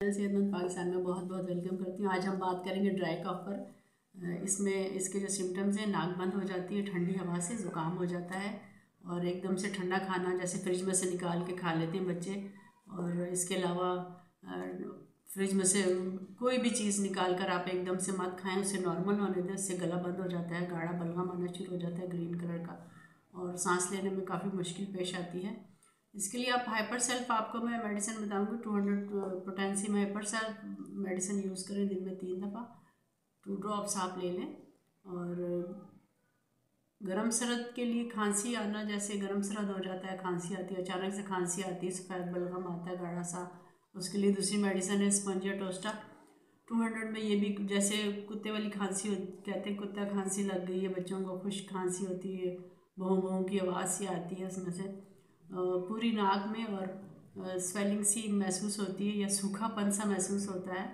सेहतमंद पाकिस्तान में बहुत बहुत वेलकम करती हूँ। आज हम बात करेंगे ड्राई कफ पर। इसमें, इसके जो सिम्टम्स हैं, नाक बंद हो जाती है, ठंडी हवा से ज़ुकाम हो जाता है और एकदम से ठंडा खाना जैसे फ्रिज में से निकाल के खा लेते हैं बच्चे। और इसके अलावा फ्रिज में से कोई भी चीज़ निकाल कर आप एकदम से मत खाएँ, उसे नॉर्मल होने दें, उससे गला बंद हो जाता है, गाढ़ा बलगम आना शुरू हो जाता है ग्रीन कलर का। और सांस लेने में काफ़ी मुश्किल पेश आती है। इसके लिए आप हाइपर सेल्फ आपको मैं मेडिसिन बताऊँगी टू हंड्रेड पोटेंसी में हाइपर सेल्फ मेडिसिन यूज़ करें दिन में तीन दफ़ा। टू ड्रॉप्स आप ले लें और गर्म सरद के लिए खांसी आना जैसे गर्म सरद हो जाता है, खांसी आती है, अचानक से खांसी आती है, सफ़ेद बलगम आता है, गाढ़ा सा। उसके लिए दूसरी मेडिसिन है स्पंजिया टोस्टा टू हंड्रेड में ये भी जैसे कुत्ते वाली खांसी कहते हैं कुत्ता खांसी लग गई है, बच्चों को खुश खांसी होती है भों भों की आवाज़ सी आती है उसमें से। पूरी नाक में और स्वेलिंग सी महसूस होती है या सूखापन सा महसूस होता है।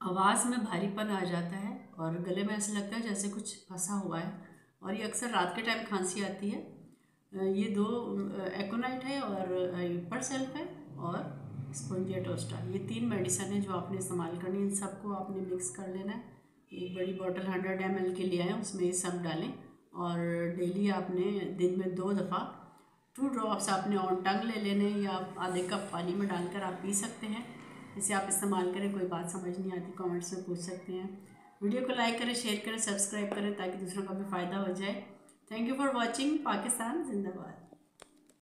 आवाज़ में भारीपन आ जाता है और गले में ऐसा लगता है जैसे कुछ फंसा हुआ है और ये अक्सर रात के टाइम खांसी आती है। ये दो एकोनाइट है और पर सेल्फ है और स्पॉन्जिया टोस्टा ये तीन मेडिसन है जो आपने इस्तेमाल करनी है। इन सबको आपने मिक्स कर लेना है। एक बड़ी बॉटल हंड्रेड एम के लिए आए उसमें ये सब डालें और डेली आपने दिन में दो दफ़ा टू ड्रॉप्स आपने ऑन टंग ले लेने या आधे कप पानी में डालकर आप पी सकते हैं। इसे आप इस्तेमाल करें, कोई बात समझ नहीं आती कमेंट्स में पूछ सकते हैं। वीडियो को लाइक करें शेयर करें सब्सक्राइब करें ताकि दूसरों का भी फ़ायदा हो जाए। Thank you for watching Pakistan जिंदाबाद